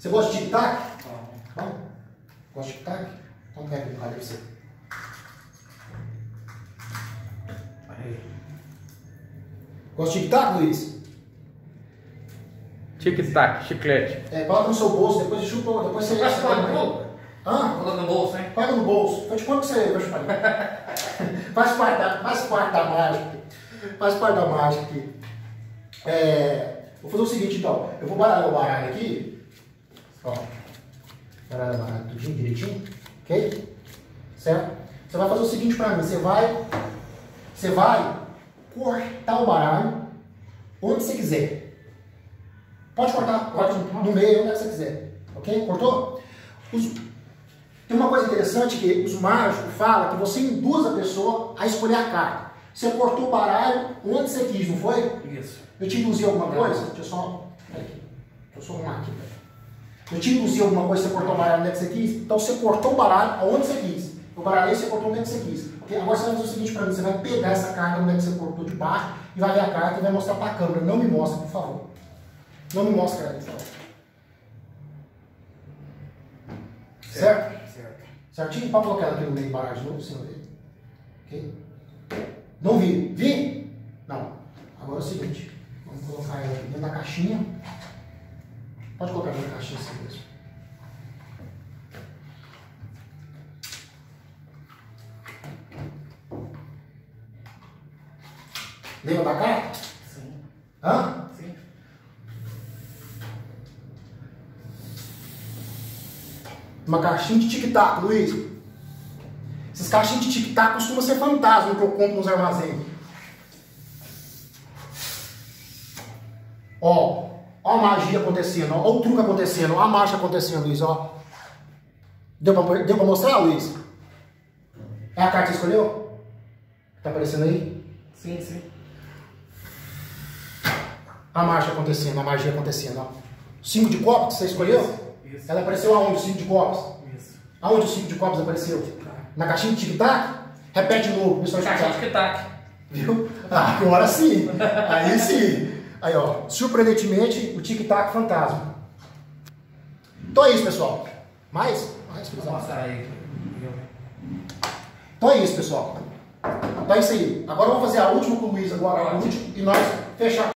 Você gosta de tic-tac? Não. Gosta de tic-tac? Então pega um bocado pra você. Aí. Gosta de tic-tac, Luiz? Tic-tac, chiclete. É, coloca no seu bolso, depois chupa, depois você... você Coloca Hã? no bolso, hein? Paga no bolso. Faz de quanto que você vai chupar? faz, parte da, faz parte da mágica. Faz parte da mágica aqui. É, vou fazer o seguinte então. Eu vou baralhar o baralho aqui. Ó. O baralho tudinho, direitinho. Ok? Certo? Você vai fazer o seguinte pra mim. Você vai. Você vai cortar o baralho onde você quiser. Pode cortar, corta no meio, onde é você quiser. Ok? Cortou? Os- tem uma coisa interessante que os mágicos falam que você induz a pessoa a escolher a carta. Você cortou o baralho onde você quis, não foi? Isso. Eu te induzi alguma coisa? Deixa eu só. Peraí. Deixa eu só arrumar aqui. peraí. Eu te induzi alguma coisa, você cortou o baralho onde é que você quis? Então você cortou o baralho aonde você quis. Eu baralhei, você cortou onde é que você quis. Agora você vai fazer o seguinte pra mim: você vai pegar essa carta onde é que você cortou de baixo e vai ver a carta e vai mostrar pra câmera. Não me mostra, por favor. Não me mostra, por favor. Certo? Certo. Certinho? Pode colocar ela aqui no meio do baralho de novo, você não vê. Ok? Não vi. Vi? Não. Agora é o seguinte. Vamos colocar ela aqui dentro da caixinha. Pode colocar da caixinha assim mesmo. Lembra da carta? Sim. Hã? Sim. Uma caixinha de tic-tac, Luiz. Essas caixinhas de tic-tac costumam ser fantasma que eu compro nos armazéns. Ó, ó a magia acontecendo, ó, ó o truque acontecendo, ó a marcha acontecendo, Luiz, ó. Deu pra, deu pra mostrar, Luiz? É a carta que você escolheu? Tá aparecendo aí? Sim, sim. A marcha acontecendo, a magia acontecendo, ó. Cinco de copas que você escolheu? Isso. Ela apareceu aonde, o cinco de copas? Isso. Aonde o cinco de copas apareceu? Na caixinha de tic-tac? Repete de novo, pessoal escutar. de tic-tac. Viu? Ah, agora sim. Aí sim. Aí, ó. Surpreendentemente, o tic-tac fantasma. Então é isso, pessoal. Mais? Mais, pessoal. Então é isso, pessoal. Então é isso aí. Agora vou fazer a última com o Luiz agora, a última, e nós fechar.